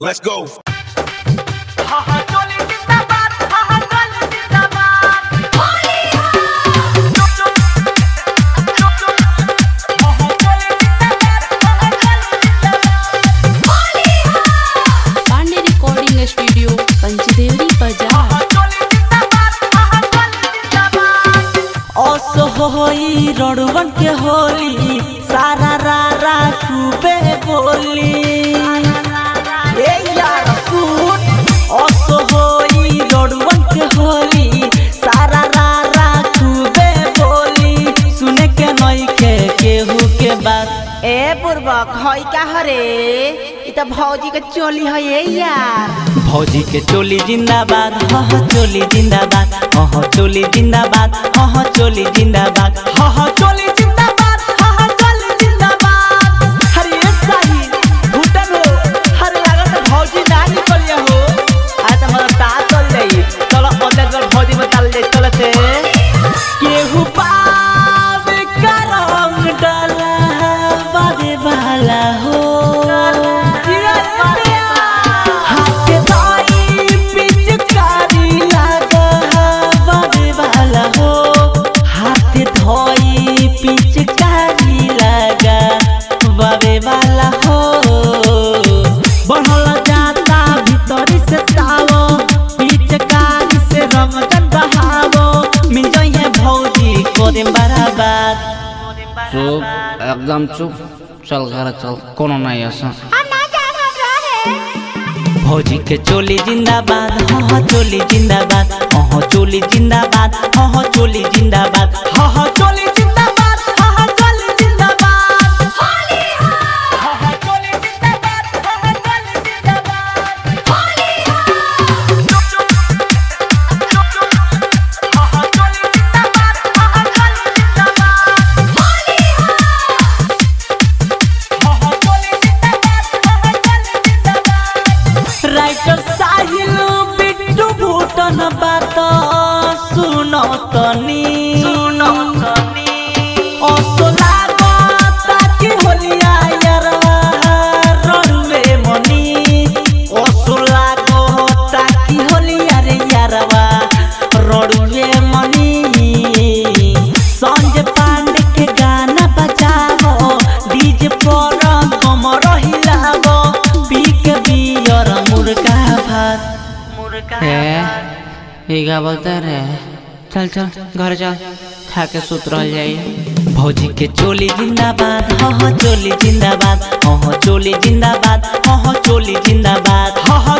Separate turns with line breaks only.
Let's go.
Pandey recording studio Panchdevri बाज़ार
असोई रड़वन के होली सारा रा रा खूबे बोली ए,
बुर्बक हई का हरे? इ भौजी के चोली है ये यार।
भौजी के चोली जिंदाबाद ह चोली जिंदाबाद ह ह, चोली जिंदाबाद ह ह, चोली जिंदाबाद हो। बढ़ल जाता भीतर से तावो पिचकारी से रमजन बहावो। मिल जाइए भौजी कोदे बराबर।
चुप एकदम चुप। चल घर चल। कोनो नहीं ऐसा।
भौजी के चोली जिंदाबाद हाँ हाँ चोली जिंदाबाद हाँ हाँ चोली जिंदाबाद हाँ हाँ चोली जिंदाबाद। राइटर साहिल
बोलते रे? चल चल, घर चल खा के सुत रह
भौजी के चोली जिंदाबाद हह चोली जिंदाबाद हह चोली जिंदाबाद हह चोली जिंदाबाद हह